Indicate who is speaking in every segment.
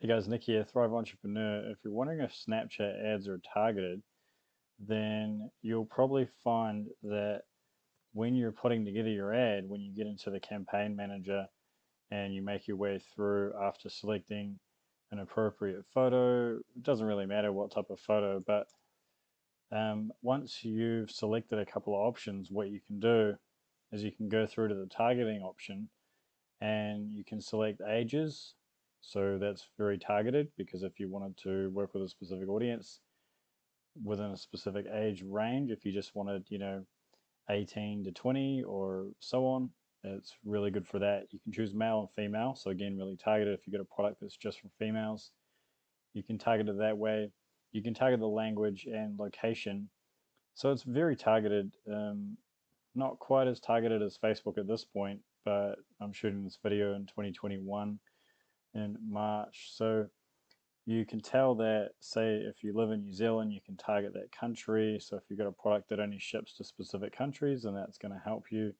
Speaker 1: Hey guys, Nick here, Thrive Entrepreneur. If you're wondering if Snapchat ads are targeted, then you'll probably find that when you're putting together your ad, when you get into the campaign manager and you make your way through after selecting an appropriate photo, it doesn't really matter what type of photo, but um, once you've selected a couple of options, what you can do is you can go through to the targeting option and you can select ages so that's very targeted because if you wanted to work with a specific audience within a specific age range, if you just wanted, you know, 18 to 20 or so on, it's really good for that. You can choose male and female. So again, really targeted. If you've got a product that's just for females, you can target it that way. You can target the language and location. So it's very targeted. Um, not quite as targeted as Facebook at this point, but I'm shooting this video in 2021 in March. So you can tell that, say, if you live in New Zealand, you can target that country. So if you've got a product that only ships to specific countries, and that's going to help you.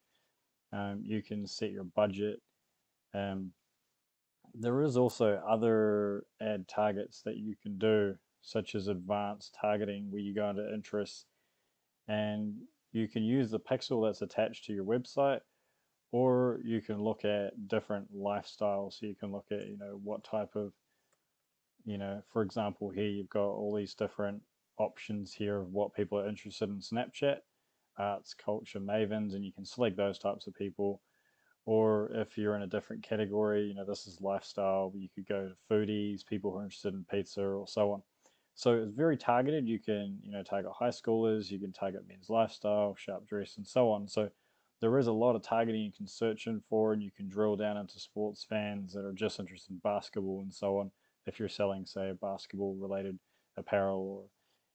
Speaker 1: Um, you can set your budget. Um, there is also other ad targets that you can do, such as advanced targeting, where you go into interests and you can use the pixel that's attached to your website or you can look at different lifestyles. So you can look at, you know, what type of, you know, for example, here you've got all these different options here of what people are interested in Snapchat, arts, culture, mavens, and you can select those types of people. Or if you're in a different category, you know, this is lifestyle, you could go to foodies, people who are interested in pizza or so on. So it's very targeted. You can, you know, target high schoolers, you can target men's lifestyle, sharp dress, and so on. So there is a lot of targeting you can search in for, and you can drill down into sports fans that are just interested in basketball and so on. If you're selling, say, basketball related apparel or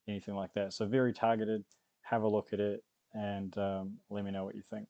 Speaker 1: anything like that. So, very targeted. Have a look at it and um, let me know what you think.